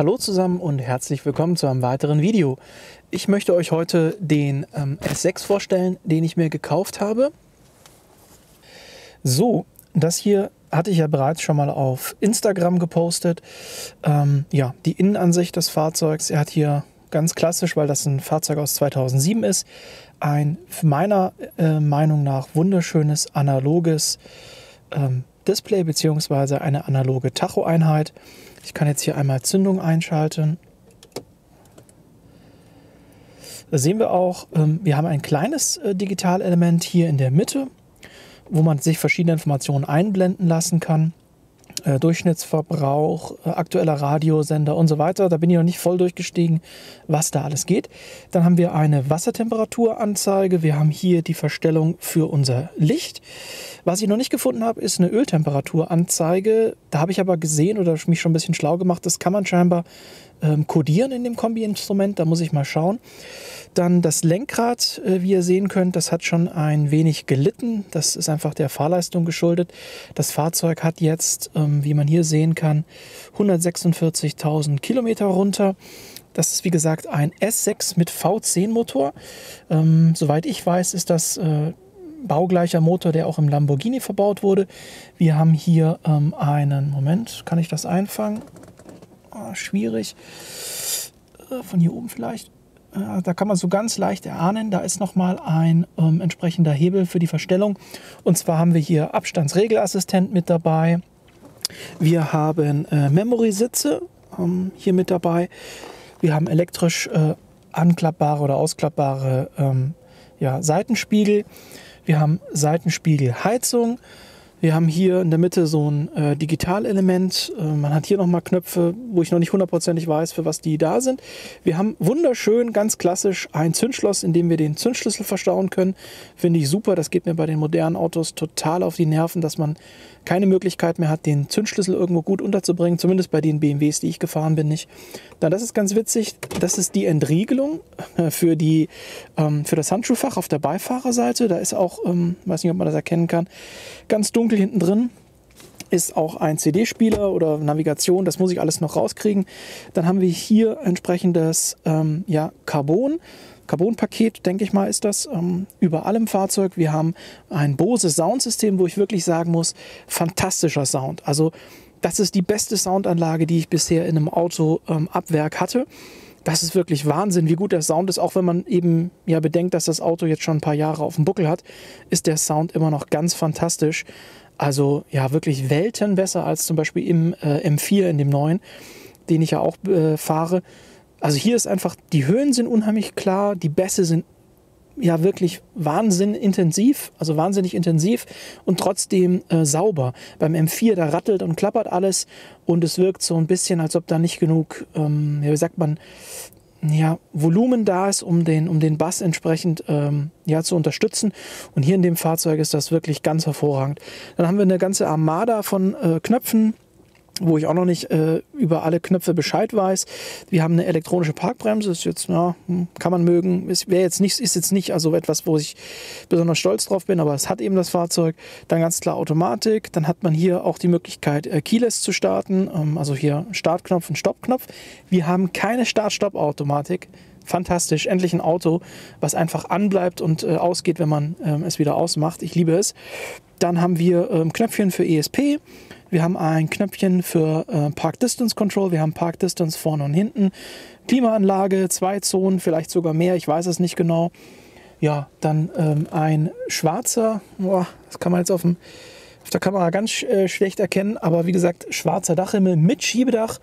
Hallo zusammen und herzlich willkommen zu einem weiteren Video. Ich möchte euch heute den ähm, S6 vorstellen, den ich mir gekauft habe. So, das hier hatte ich ja bereits schon mal auf Instagram gepostet. Ähm, ja, die Innenansicht des Fahrzeugs. Er hat hier ganz klassisch, weil das ein Fahrzeug aus 2007 ist, ein meiner äh, Meinung nach wunderschönes analoges ähm, Display bzw. eine analoge Tachoeinheit. Ich kann jetzt hier einmal Zündung einschalten. Da sehen wir auch, ähm, wir haben ein kleines äh, Digitalelement hier in der Mitte, wo man sich verschiedene Informationen einblenden lassen kann. Äh, Durchschnittsverbrauch, äh, aktueller Radiosender und so weiter. Da bin ich noch nicht voll durchgestiegen, was da alles geht. Dann haben wir eine Wassertemperaturanzeige. Wir haben hier die Verstellung für unser Licht. Was ich noch nicht gefunden habe, ist eine Öltemperaturanzeige. Da habe ich aber gesehen oder mich schon ein bisschen schlau gemacht, das kann man scheinbar ähm, codieren in dem Kombi-Instrument. Da muss ich mal schauen. Dann das Lenkrad, äh, wie ihr sehen könnt, das hat schon ein wenig gelitten. Das ist einfach der Fahrleistung geschuldet. Das Fahrzeug hat jetzt, ähm, wie man hier sehen kann, 146.000 Kilometer runter. Das ist wie gesagt ein S6 mit V10-Motor. Ähm, soweit ich weiß, ist das äh, baugleicher Motor, der auch im Lamborghini verbaut wurde. Wir haben hier ähm, einen, Moment, kann ich das einfangen? Oh, schwierig. Äh, von hier oben vielleicht. Äh, da kann man so ganz leicht erahnen, da ist nochmal ein ähm, entsprechender Hebel für die Verstellung. Und zwar haben wir hier Abstandsregelassistent mit dabei. Wir haben äh, Memory-Sitze ähm, hier mit dabei. Wir haben elektrisch äh, anklappbare oder ausklappbare ähm, ja, Seitenspiegel. Wir haben Seitenspiegelheizung. Wir haben hier in der Mitte so ein äh, Digitalelement. Äh, man hat hier nochmal Knöpfe, wo ich noch nicht hundertprozentig weiß, für was die da sind. Wir haben wunderschön, ganz klassisch ein Zündschloss, in dem wir den Zündschlüssel verstauen können. Finde ich super. Das geht mir bei den modernen Autos total auf die Nerven, dass man keine Möglichkeit mehr hat, den Zündschlüssel irgendwo gut unterzubringen. Zumindest bei den BMWs, die ich gefahren bin, nicht. Dann, das ist ganz witzig. Das ist die Entriegelung äh, für, die, ähm, für das Handschuhfach auf der Beifahrerseite. Da ist auch, ähm, weiß nicht, ob man das erkennen kann, ganz dunkel hinten drin ist auch ein CD-Spieler oder Navigation, das muss ich alles noch rauskriegen. Dann haben wir hier entsprechendes ähm, ja, Carbon. Carbon-Paket, denke ich mal, ist das ähm, überall im Fahrzeug. Wir haben ein Bose Soundsystem, wo ich wirklich sagen muss, fantastischer Sound. Also das ist die beste Soundanlage, die ich bisher in einem Auto ähm, ab Werk hatte. Das ist wirklich Wahnsinn, wie gut der Sound ist. Auch wenn man eben ja bedenkt, dass das Auto jetzt schon ein paar Jahre auf dem Buckel hat, ist der Sound immer noch ganz fantastisch. Also ja, wirklich Welten besser als zum Beispiel im äh, M4, in dem neuen, den ich ja auch äh, fahre. Also hier ist einfach, die Höhen sind unheimlich klar, die Bässe sind ja wirklich wahnsinnig intensiv, also wahnsinnig intensiv und trotzdem äh, sauber. Beim M4, da rattelt und klappert alles und es wirkt so ein bisschen, als ob da nicht genug, ähm, ja, wie sagt man, ja, Volumen da ist, um den, um den Bass entsprechend ähm, ja, zu unterstützen. Und hier in dem Fahrzeug ist das wirklich ganz hervorragend. Dann haben wir eine ganze Armada von äh, Knöpfen, wo ich auch noch nicht äh, über alle Knöpfe Bescheid weiß. Wir haben eine elektronische Parkbremse, ist jetzt, ja, hm, kann man mögen, ist, jetzt nicht, ist jetzt nicht also etwas, wo ich besonders stolz drauf bin, aber es hat eben das Fahrzeug. Dann ganz klar Automatik, dann hat man hier auch die Möglichkeit, äh, Keyless zu starten, ähm, also hier Startknopf und Stoppknopf. Wir haben keine Start-Stopp-Automatik. Fantastisch, endlich ein Auto, was einfach anbleibt und äh, ausgeht, wenn man ähm, es wieder ausmacht. Ich liebe es. Dann haben wir ähm, Knöpfchen für ESP. Wir haben ein Knöpfchen für äh, Park Distance Control. Wir haben Park Distance vorne und hinten. Klimaanlage, zwei Zonen, vielleicht sogar mehr. Ich weiß es nicht genau. Ja, dann ähm, ein schwarzer, boah, das kann man jetzt auf, dem, auf der Kamera ganz äh, schlecht erkennen, aber wie gesagt, schwarzer Dachhimmel mit Schiebedach.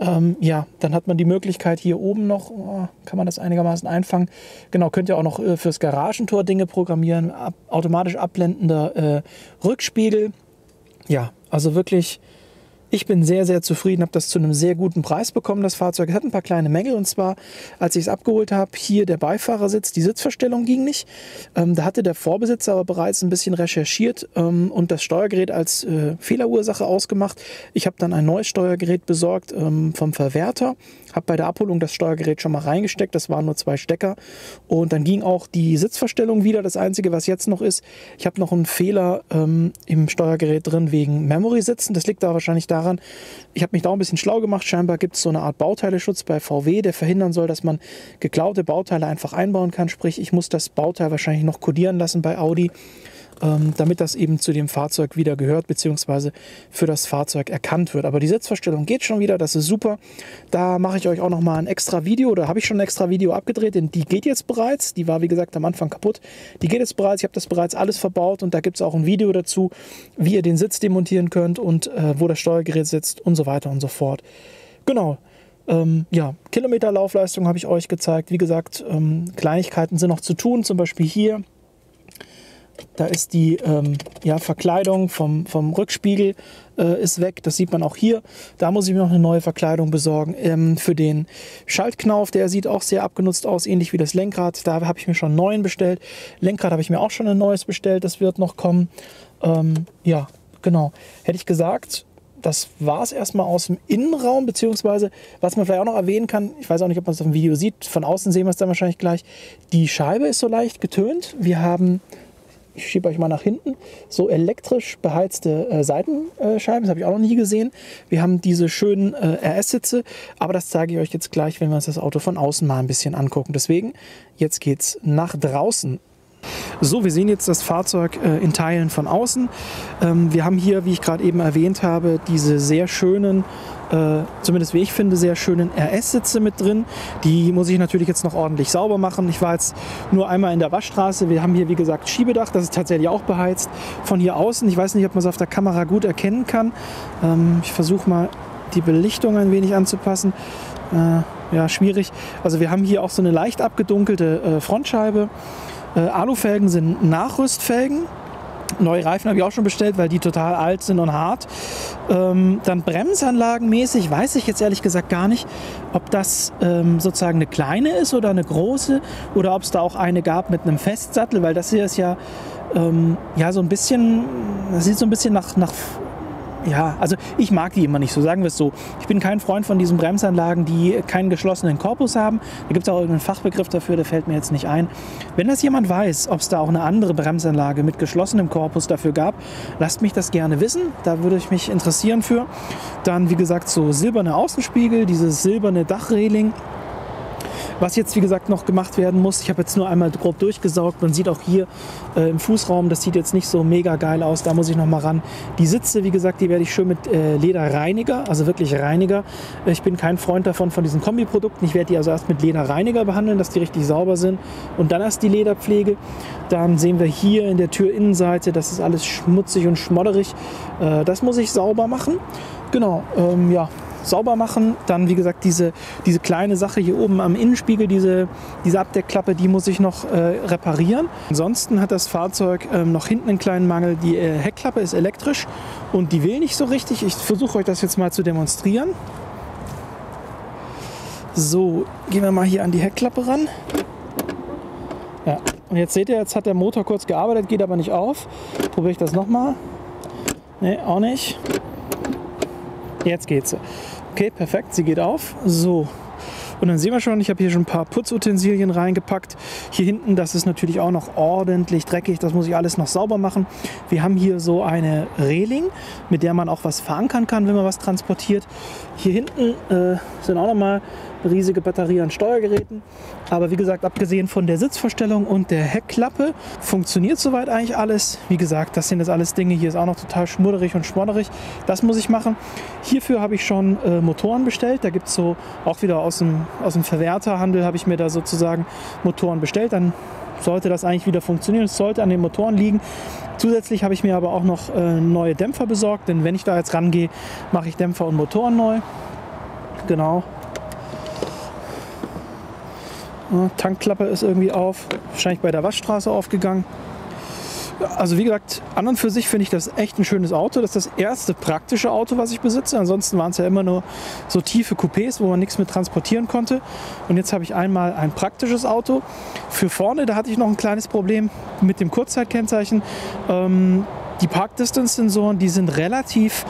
Ähm, ja, dann hat man die Möglichkeit hier oben noch, oh, kann man das einigermaßen einfangen. Genau, könnt ihr auch noch äh, fürs Garagentor Dinge programmieren, ab, automatisch abblendender äh, Rückspiegel. Ja, also wirklich, ich bin sehr, sehr zufrieden, habe das zu einem sehr guten Preis bekommen, das Fahrzeug. Es hat ein paar kleine Mängel und zwar, als ich es abgeholt habe, hier der Beifahrersitz, die Sitzverstellung ging nicht. Ähm, da hatte der Vorbesitzer aber bereits ein bisschen recherchiert ähm, und das Steuergerät als äh, Fehlerursache ausgemacht. Ich habe dann ein neues Steuergerät besorgt ähm, vom Verwerter, habe bei der Abholung das Steuergerät schon mal reingesteckt, das waren nur zwei Stecker und dann ging auch die Sitzverstellung wieder. Das Einzige, was jetzt noch ist, ich habe noch einen Fehler ähm, im Steuergerät drin wegen Memory-Sitzen. Das liegt da wahrscheinlich da daran, ich habe mich da ein bisschen schlau gemacht. Scheinbar gibt es so eine Art Bauteileschutz bei VW, der verhindern soll, dass man geklaute Bauteile einfach einbauen kann. Sprich, ich muss das Bauteil wahrscheinlich noch kodieren lassen bei Audi damit das eben zu dem Fahrzeug wieder gehört, beziehungsweise für das Fahrzeug erkannt wird. Aber die Sitzverstellung geht schon wieder, das ist super. Da mache ich euch auch noch mal ein extra Video, da habe ich schon ein extra Video abgedreht, denn die geht jetzt bereits. Die war, wie gesagt, am Anfang kaputt. Die geht jetzt bereits, ich habe das bereits alles verbaut und da gibt es auch ein Video dazu, wie ihr den Sitz demontieren könnt und äh, wo das Steuergerät sitzt und so weiter und so fort. Genau, ähm, ja, Kilometerlaufleistung habe ich euch gezeigt. Wie gesagt, ähm, Kleinigkeiten sind noch zu tun, zum Beispiel hier da ist die ähm, ja, Verkleidung vom, vom Rückspiegel äh, ist weg. Das sieht man auch hier. Da muss ich mir noch eine neue Verkleidung besorgen. Ähm, für den Schaltknauf, der sieht auch sehr abgenutzt aus, ähnlich wie das Lenkrad. Da habe ich mir schon einen neuen bestellt. Lenkrad habe ich mir auch schon ein neues bestellt. Das wird noch kommen. Ähm, ja, genau. Hätte ich gesagt, das war es erstmal aus dem Innenraum, beziehungsweise was man vielleicht auch noch erwähnen kann, ich weiß auch nicht, ob man es auf dem Video sieht, von außen sehen wir es dann wahrscheinlich gleich, die Scheibe ist so leicht getönt. Wir haben ich schiebe euch mal nach hinten, so elektrisch beheizte äh, Seitenscheiben, das habe ich auch noch nie gesehen. Wir haben diese schönen äh, RS-Sitze, aber das zeige ich euch jetzt gleich, wenn wir uns das Auto von außen mal ein bisschen angucken. Deswegen, jetzt geht es nach draußen. So, wir sehen jetzt das Fahrzeug äh, in Teilen von außen. Ähm, wir haben hier, wie ich gerade eben erwähnt habe, diese sehr schönen äh, zumindest wie ich finde, sehr schönen RS-Sitze mit drin. Die muss ich natürlich jetzt noch ordentlich sauber machen. Ich war jetzt nur einmal in der Waschstraße. Wir haben hier, wie gesagt, Schiebedach. Das ist tatsächlich auch beheizt. Von hier außen, ich weiß nicht, ob man es auf der Kamera gut erkennen kann. Ähm, ich versuche mal die Belichtung ein wenig anzupassen. Äh, ja, schwierig. Also wir haben hier auch so eine leicht abgedunkelte äh, Frontscheibe. Äh, Alufelgen sind Nachrüstfelgen. Neue Reifen habe ich auch schon bestellt, weil die total alt sind und hart. Ähm, dann bremsanlagenmäßig weiß ich jetzt ehrlich gesagt gar nicht, ob das ähm, sozusagen eine kleine ist oder eine große oder ob es da auch eine gab mit einem Festsattel, weil das hier ist ja, ähm, ja so ein bisschen, das sieht so ein bisschen nach, nach ja, also ich mag die immer nicht so, sagen wir es so. Ich bin kein Freund von diesen Bremsanlagen, die keinen geschlossenen Korpus haben. Da gibt es auch irgendeinen Fachbegriff dafür, der fällt mir jetzt nicht ein. Wenn das jemand weiß, ob es da auch eine andere Bremsanlage mit geschlossenem Korpus dafür gab, lasst mich das gerne wissen. Da würde ich mich interessieren für. Dann, wie gesagt, so silberne Außenspiegel, dieses silberne Dachreling was jetzt, wie gesagt, noch gemacht werden muss, ich habe jetzt nur einmal grob durchgesaugt. Man sieht auch hier äh, im Fußraum, das sieht jetzt nicht so mega geil aus. Da muss ich noch mal ran. Die Sitze, wie gesagt, die werde ich schön mit äh, Lederreiniger, also wirklich Reiniger. Ich bin kein Freund davon, von diesen Kombiprodukten. Ich werde die also erst mit Lederreiniger behandeln, dass die richtig sauber sind. Und dann erst die Lederpflege. Dann sehen wir hier in der Türinnenseite, das ist alles schmutzig und schmodderig. Äh, das muss ich sauber machen. Genau, ähm, ja, sauber machen. Dann, wie gesagt, diese, diese kleine Sache hier oben am Innenspiegel, diese, diese Abdeckklappe, die muss ich noch äh, reparieren. Ansonsten hat das Fahrzeug ähm, noch hinten einen kleinen Mangel. Die äh, Heckklappe ist elektrisch und die will nicht so richtig. Ich versuche euch das jetzt mal zu demonstrieren. So, gehen wir mal hier an die Heckklappe ran. Ja, und jetzt seht ihr, jetzt hat der Motor kurz gearbeitet, geht aber nicht auf. Probiere ich das nochmal. Ne, auch nicht. Jetzt geht's. Okay, perfekt, sie geht auf. So. Und dann sehen wir schon, ich habe hier schon ein paar Putzutensilien reingepackt. Hier hinten, das ist natürlich auch noch ordentlich dreckig. Das muss ich alles noch sauber machen. Wir haben hier so eine Reling, mit der man auch was verankern kann, wenn man was transportiert. Hier hinten äh, sind auch noch mal riesige Batterie an Steuergeräten. Aber wie gesagt, abgesehen von der Sitzverstellung und der Heckklappe funktioniert soweit eigentlich alles. Wie gesagt, das sind jetzt alles Dinge. Hier ist auch noch total schmudderig und schmodderig. Das muss ich machen. Hierfür habe ich schon äh, Motoren bestellt. Da gibt es so auch wieder aus dem, aus dem Verwerterhandel habe ich mir da sozusagen Motoren bestellt. Dann sollte das eigentlich wieder funktionieren. Es sollte an den Motoren liegen. Zusätzlich habe ich mir aber auch noch äh, neue Dämpfer besorgt, denn wenn ich da jetzt rangehe, mache ich Dämpfer und Motoren neu. Genau, Tankklappe ist irgendwie auf, wahrscheinlich bei der Waschstraße aufgegangen. Also wie gesagt, an und für sich finde ich das echt ein schönes Auto. Das ist das erste praktische Auto, was ich besitze. Ansonsten waren es ja immer nur so tiefe Coupés, wo man nichts mit transportieren konnte. Und jetzt habe ich einmal ein praktisches Auto. Für vorne, da hatte ich noch ein kleines Problem mit dem Kurzzeitkennzeichen. Ähm, die Park-Distance-Sensoren, die sind relativ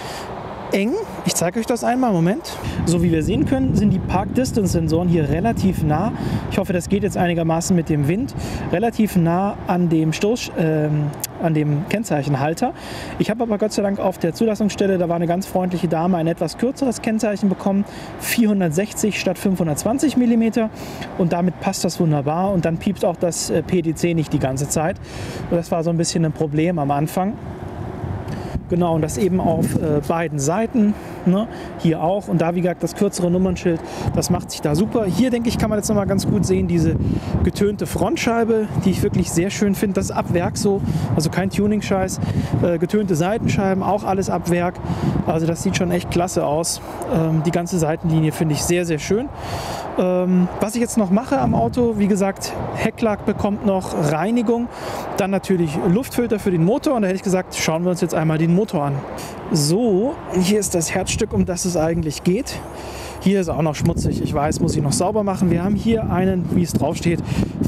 eng. Ich zeige euch das einmal, Moment. So wie wir sehen können, sind die Park-Distance-Sensoren hier relativ nah. Ich hoffe, das geht jetzt einigermaßen mit dem Wind. Relativ nah an dem Stoß, äh, an dem Kennzeichenhalter. Ich habe aber Gott sei Dank auf der Zulassungsstelle, da war eine ganz freundliche Dame, ein etwas kürzeres Kennzeichen bekommen. 460 statt 520 mm und damit passt das wunderbar und dann piept auch das äh, PDC nicht die ganze Zeit. Das war so ein bisschen ein Problem am Anfang. Genau, und das eben auf äh, beiden Seiten. Ne? Hier auch. Und da, wie gesagt, das kürzere Nummernschild, das macht sich da super. Hier, denke ich, kann man jetzt nochmal ganz gut sehen, diese getönte Frontscheibe, die ich wirklich sehr schön finde. Das ist ab Werk so, also kein Tuning-Scheiß. Äh, getönte Seitenscheiben, auch alles ab Werk. Also das sieht schon echt klasse aus. Ähm, die ganze Seitenlinie finde ich sehr, sehr schön. Ähm, was ich jetzt noch mache am Auto, wie gesagt, Hecklack bekommt noch Reinigung, dann natürlich Luftfilter für den Motor und da hätte ich gesagt, schauen wir uns jetzt einmal den Motor an. So, hier ist das Herzstück, um das es eigentlich geht. Hier ist auch noch schmutzig. Ich weiß, muss ich noch sauber machen. Wir haben hier einen, wie es drauf steht,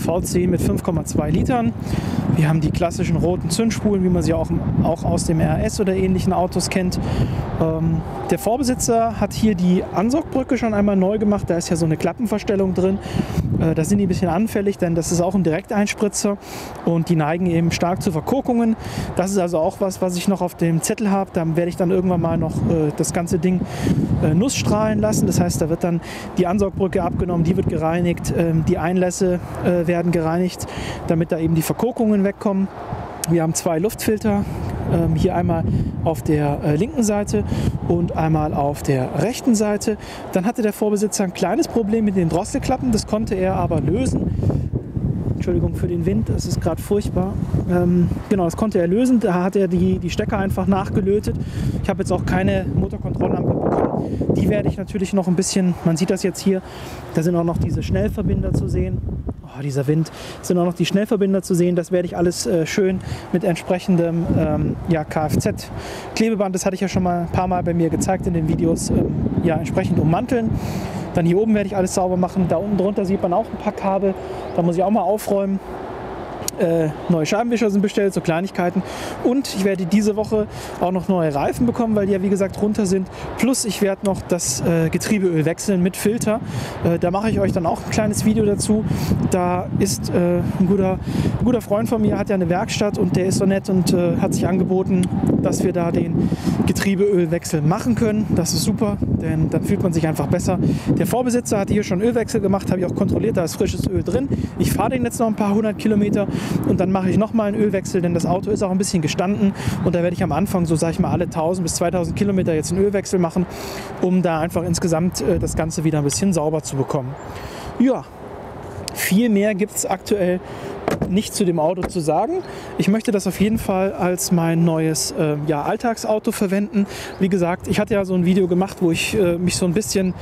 V10 mit 5,2 Litern. Wir haben die klassischen roten Zündspulen, wie man sie auch, auch aus dem RS oder ähnlichen Autos kennt. Ähm, der Vorbesitzer hat hier die Ansaugbrücke schon einmal neu gemacht. Da ist ja so eine Klappenverstellung drin. Äh, da sind die ein bisschen anfällig, denn das ist auch ein Direkteinspritzer und die neigen eben stark zu Verkorkungen. Das ist also auch was, was ich noch auf dem Zettel habe. Da werde ich dann irgendwann mal noch äh, das ganze Ding äh, nussstrahlen lassen. Das heißt, da wird dann die Ansaugbrücke abgenommen, die wird gereinigt, ähm, die Einlässe werden gereinigt, damit da eben die Verkorkungen wegkommen. Wir haben zwei Luftfilter, ähm, hier einmal auf der äh, linken Seite und einmal auf der rechten Seite. Dann hatte der Vorbesitzer ein kleines Problem mit den Drosselklappen, das konnte er aber lösen. Entschuldigung für den Wind, es ist gerade furchtbar. Ähm, genau, das konnte er lösen. Da hat er die, die Stecker einfach nachgelötet. Ich habe jetzt auch keine Motorkontrolllampe bekommen. Die werde ich natürlich noch ein bisschen, man sieht das jetzt hier, da sind auch noch diese Schnellverbinder zu sehen oh, dieser Wind, sind auch noch die Schnellverbinder zu sehen. Das werde ich alles äh, schön mit entsprechendem ähm, ja, Kfz-Klebeband, das hatte ich ja schon mal ein paar Mal bei mir gezeigt in den Videos, ähm, ja, entsprechend ummanteln. Dann hier oben werde ich alles sauber machen. Da unten drunter sieht man auch ein paar Kabel. Da muss ich auch mal aufräumen. Äh, neue Scheibenwischer sind bestellt, so Kleinigkeiten. Und ich werde diese Woche auch noch neue Reifen bekommen, weil die ja wie gesagt runter sind. Plus ich werde noch das äh, Getriebeöl wechseln mit Filter. Äh, da mache ich euch dann auch ein kleines Video dazu. Da ist äh, ein, guter, ein guter Freund von mir, hat ja eine Werkstatt und der ist so nett und äh, hat sich angeboten, dass wir da den Getriebeölwechsel machen können. Das ist super, denn dann fühlt man sich einfach besser. Der Vorbesitzer hat hier schon Ölwechsel gemacht, habe ich auch kontrolliert, da ist frisches Öl drin. Ich fahre den jetzt noch ein paar hundert Kilometer und dann mache ich nochmal einen Ölwechsel, denn das Auto ist auch ein bisschen gestanden und da werde ich am Anfang, so sage ich mal, alle 1000 bis 2000 Kilometer jetzt einen Ölwechsel machen, um da einfach insgesamt äh, das Ganze wieder ein bisschen sauber zu bekommen. Ja, viel mehr gibt es aktuell nicht zu dem Auto zu sagen. Ich möchte das auf jeden Fall als mein neues äh, ja, Alltagsauto verwenden. Wie gesagt, ich hatte ja so ein Video gemacht, wo ich äh, mich so ein bisschen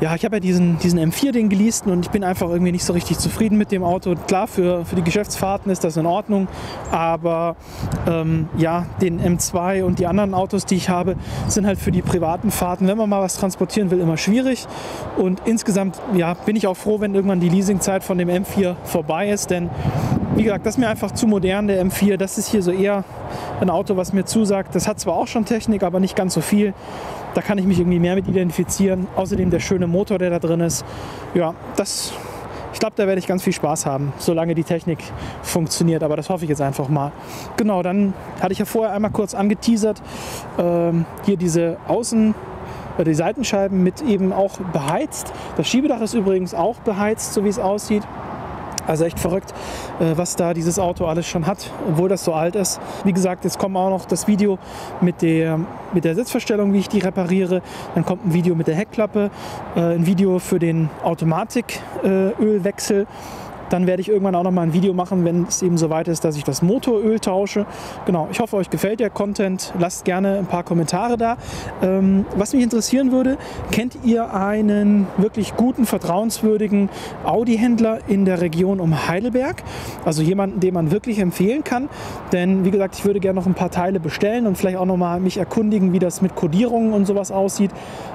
ja, ich habe ja diesen, diesen M4 den geleast und ich bin einfach irgendwie nicht so richtig zufrieden mit dem Auto. Klar, für, für die Geschäftsfahrten ist das in Ordnung, aber ähm, ja, den M2 und die anderen Autos, die ich habe, sind halt für die privaten Fahrten, wenn man mal was transportieren will, immer schwierig. Und insgesamt ja, bin ich auch froh, wenn irgendwann die Leasingzeit von dem M4 vorbei ist, denn wie gesagt, das ist mir einfach zu modern, der M4. Das ist hier so eher ein Auto, was mir zusagt. Das hat zwar auch schon Technik, aber nicht ganz so viel. Da kann ich mich irgendwie mehr mit identifizieren. Außerdem der schöne Motor, der da drin ist. Ja, das, ich glaube, da werde ich ganz viel Spaß haben, solange die Technik funktioniert. Aber das hoffe ich jetzt einfach mal. Genau, dann hatte ich ja vorher einmal kurz angeteasert. Ähm, hier diese Außen- äh, die Seitenscheiben mit eben auch beheizt. Das Schiebedach ist übrigens auch beheizt, so wie es aussieht. Also echt verrückt, äh, was da dieses Auto alles schon hat, obwohl das so alt ist. Wie gesagt, jetzt kommt auch noch das Video mit der, mit der Sitzverstellung, wie ich die repariere. Dann kommt ein Video mit der Heckklappe, äh, ein Video für den Automatikölwechsel. Dann werde ich irgendwann auch noch mal ein Video machen, wenn es eben soweit ist, dass ich das Motoröl tausche. Genau, ich hoffe, euch gefällt der Content. Lasst gerne ein paar Kommentare da. Ähm, was mich interessieren würde, kennt ihr einen wirklich guten, vertrauenswürdigen Audi-Händler in der Region um Heidelberg? Also jemanden, den man wirklich empfehlen kann. Denn wie gesagt, ich würde gerne noch ein paar Teile bestellen und vielleicht auch noch mal mich erkundigen, wie das mit Kodierungen und sowas aussieht.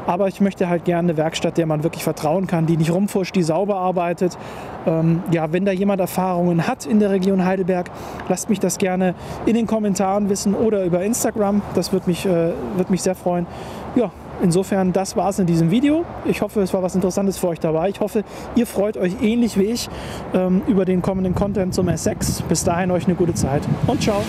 Aber ich möchte halt gerne eine Werkstatt, der man wirklich vertrauen kann, die nicht rumfuscht, die sauber arbeitet Ähm, ja, wenn da jemand Erfahrungen hat in der Region Heidelberg, lasst mich das gerne in den Kommentaren wissen oder über Instagram. Das würde mich, äh, würd mich sehr freuen. Ja, insofern, das war es in diesem Video. Ich hoffe, es war was Interessantes für euch dabei. Ich hoffe, ihr freut euch ähnlich wie ich ähm, über den kommenden Content zum S6. Bis dahin euch eine gute Zeit und ciao.